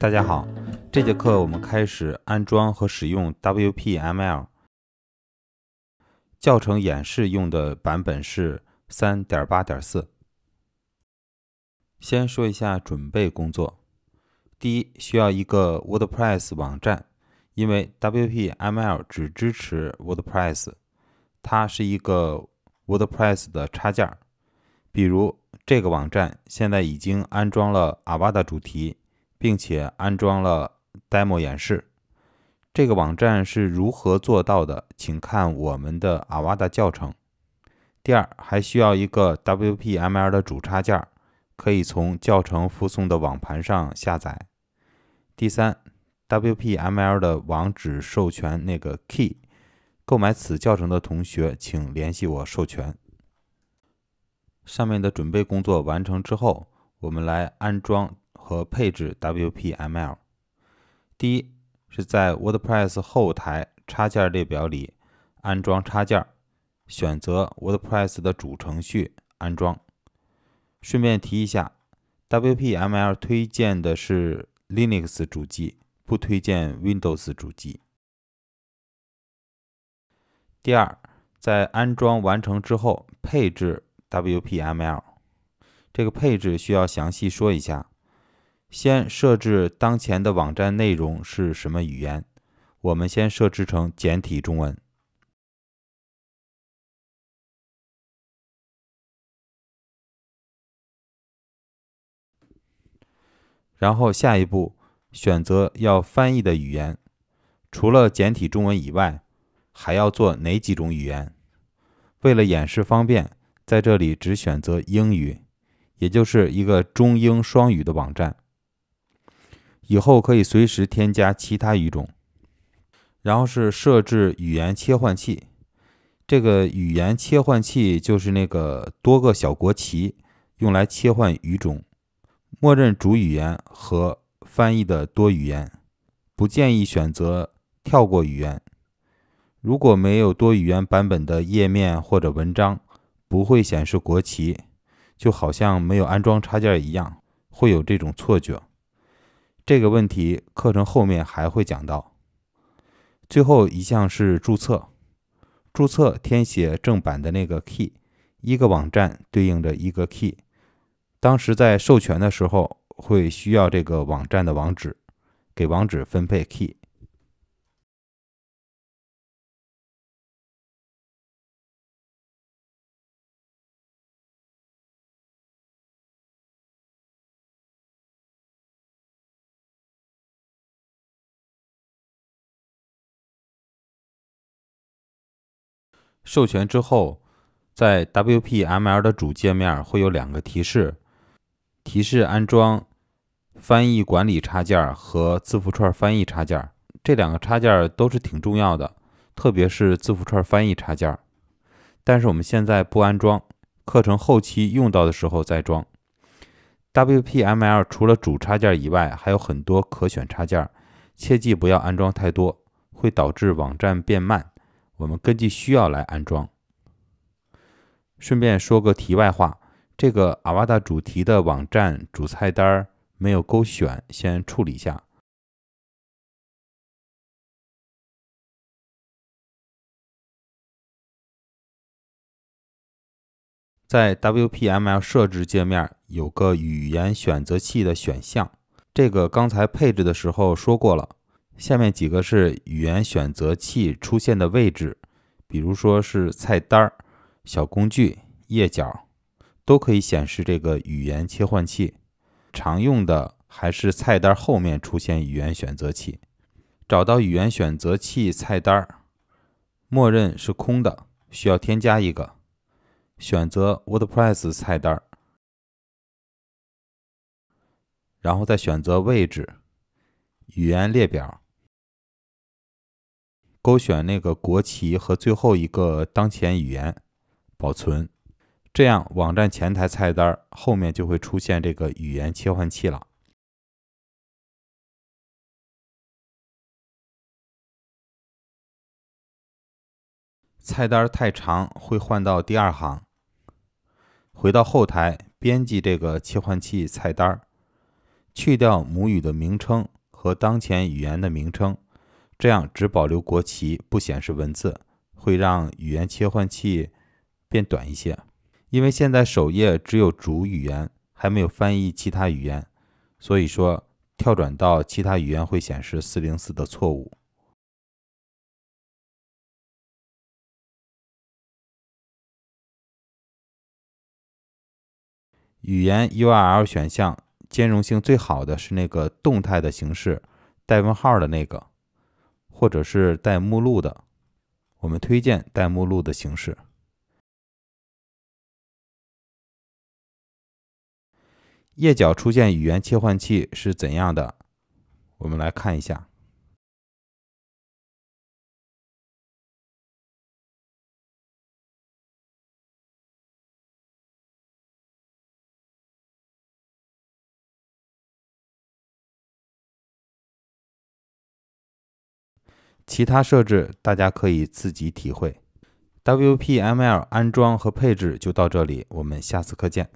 大家好，这节课我们开始安装和使用 WPML。教程演示用的版本是三点八点四。先说一下准备工作。第一，需要一个 WordPress 网站，因为 WPML 只支持 WordPress，它是一个 WordPress 的插件。比如这个网站现在已经安装了 Avada 主题。并且安装了 demo 演示。这个网站是如何做到的？请看我们的 Avada 教程。第二，还需要一个 WPML 的主插件，可以从教程附送的网盘上下载。第三，WPML 的网址授权那个 key，购买此教程的同学请联系我授权。上面的准备工作完成之后，我们来安装。和配置 WPML。第一是在 WordPress 后台插件列表里安装插件，选择 WordPress 的主程序安装。顺便提一下，WPML 推荐的是 Linux 主机，不推荐 Windows 主机。第二，在安装完成之后配置 WPML，这个配置需要详细说一下。先设置当前的网站内容是什么语言？我们先设置成简体中文。然后下一步选择要翻译的语言，除了简体中文以外，还要做哪几种语言？为了演示方便，在这里只选择英语，也就是一个中英双语的网站。以后可以随时添加其他语种，然后是设置语言切换器。这个语言切换器就是那个多个小国旗，用来切换语种。默认主语言和翻译的多语言，不建议选择跳过语言。如果没有多语言版本的页面或者文章，不会显示国旗，就好像没有安装插件一样，会有这种错觉。这个问题课程后面还会讲到。最后一项是注册，注册填写正版的那个 key，一个网站对应着一个 key。当时在授权的时候会需要这个网站的网址，给网址分配 key。授权之后，在 WPML 的主界面会有两个提示，提示安装翻译管理插件和字符串翻译插件。这两个插件都是挺重要的，特别是字符串翻译插件。但是我们现在不安装，课程后期用到的时候再装。WPML 除了主插件以外，还有很多可选插件，切记不要安装太多，会导致网站变慢。我们根据需要来安装。顺便说个题外话，这个 Avada 主题的网站主菜单没有勾选，先处理一下。在 WPML 设置界面有个语言选择器的选项，这个刚才配置的时候说过了。下面几个是语言选择器出现的位置，比如说是菜单儿、小工具、页角，都可以显示这个语言切换器。常用的还是菜单后面出现语言选择器。找到语言选择器菜单儿，默认是空的，需要添加一个。选择 WordPress 菜单儿，然后再选择位置、语言列表。勾选那个国旗和最后一个当前语言，保存，这样网站前台菜单后面就会出现这个语言切换器了。菜单太长会换到第二行，回到后台编辑这个切换器菜单，去掉母语的名称和当前语言的名称，这样只保留国旗，不显示文字，会让语言切换器变短一些。因为现在首页只有主语言，还没有翻译其他语言，所以说跳转到其他语言会显示四零四的错误。语言 URL 选项兼容性最好的是那个动态的形式，带问号的那个，或者是带目录的。我们推荐带目录的形式。页脚出现语言切换器是怎样的？我们来看一下。其他设置大家可以自己体会。WPML 安装和配置就到这里，我们下次课见。